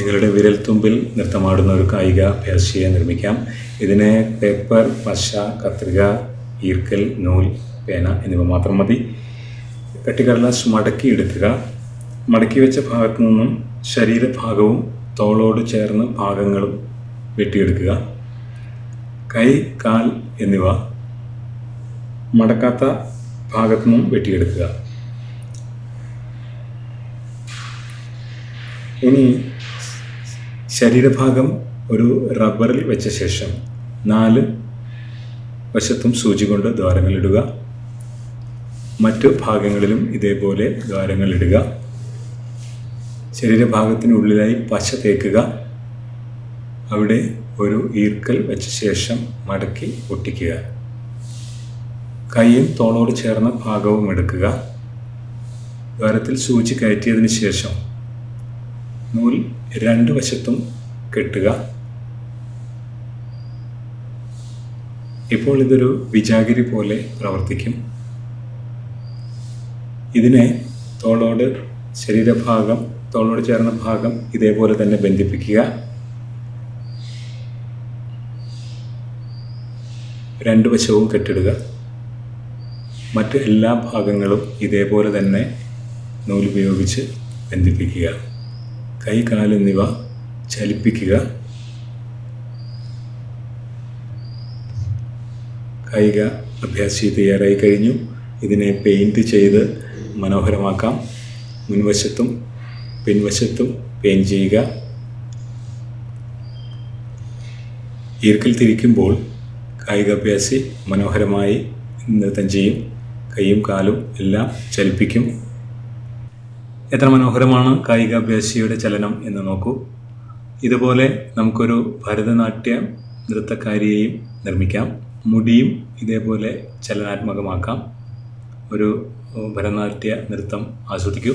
നിങ്ങളുടെ വിരൽത്തുമ്പിൽ നൃത്തമാടുന്ന ഒരു കായിക അഭ്യാസിയെ നിർമ്മിക്കാം. ഇതിന് പേപ്പർ പശ കത്രിക ഈർക്കൽ നൂൽ പേന എന്നിവ മാത്രം മതി. കട്ടിക്കടലാസ് മടക്കി എടുക്കുക. മടക്കി വെച്ച ഭാഗത്തു നിന്നും ശരീരഭാഗവും തോളോട് ചേർന്ന ഭാഗങ്ങളും വെട്ടിയെടുക്കുക. കൈ കാൽ എന്നിവ മടക്കാത്ത ഭാഗത്തു നിന്നും വെട്ടിയെടുക്കുക. ഇനി ശരീരഭാഗം ഒരു റബ്ബറിൽ വെച്ച ശേഷം നാല് വശത്തും സൂചി കൊണ്ട് ദ്വാരങ്ങളിടുക മറ്റു ഭാഗങ്ങളിലും ഇതേപോലെ ദ്വാരങ്ങളിടുക ശരീരഭാഗത്തിനുള്ളിലായി പശ തേക്കുക. അവിടെ ഒരു ഈർക്കൽ വെച്ച ശേഷം മടക്കി ഒട്ടിക്കുക കൈയും തോളോട് ചേർന്ന ഭാഗവും എടുക്കുക. ദ്വാരത്തിൽ സൂചി കയറ്റിയതിന് ശേഷം നൂൽ രണ്ട് വശത്തും കെട്ടുക. ഇപ്പോൾ ഇതൊരു വിജാഗിരി പോലെ പ്രവർത്തിക്കും. ഇതിനെ തോളോട് ശരീരഭാഗം തോളോട് ചേർന്ന ഭാഗം ഇതേപോലെ തന്നെ ബന്ധിപ്പിക്കുക. രണ്ട് വശവും കെട്ടിടുക. മറ്റ് എല്ലാ ഭാഗങ്ങളും ഇതേപോലെ തന്നെ നൂലുപയോഗിച്ച് ബന്ധിപ്പിക്കുക. കൈ കാലെന്നിവ ചലിപ്പിക്കുക. കായിക അഭ്യാസി തയ്യാറായി കഴിഞ്ഞു. ഇതിനെ പെയിന്റ് ചെയ്ത് മനോഹരമാക്കാം. മുൻവശത്തും പിൻവശത്തും പെയിന്റ് ചെയ്യുക. ഈർക്കിൽ തിരിക്കുമ്പോൾ കായികാഭ്യാസി മനോഹരമായി നൃത്തം ചെയ്യും. കൈയും കാലും എല്ലാം ചലിപ്പിക്കും. എത്ര മനോഹരമാണ് കായികാഭ്യാസിയുടെ ചലനം എന്ന് നോക്കൂ. ഇതുപോലെ നമുക്കൊരു ഭരതനാട്യ നൃത്തക്കാരിയെയും നിർമ്മിക്കാം. മുടിയും ഇതേപോലെ ചലനാത്മകമാക്കാം. ഒരു ഭരതനാട്യ നൃത്തം ആസ്വദിക്കൂ.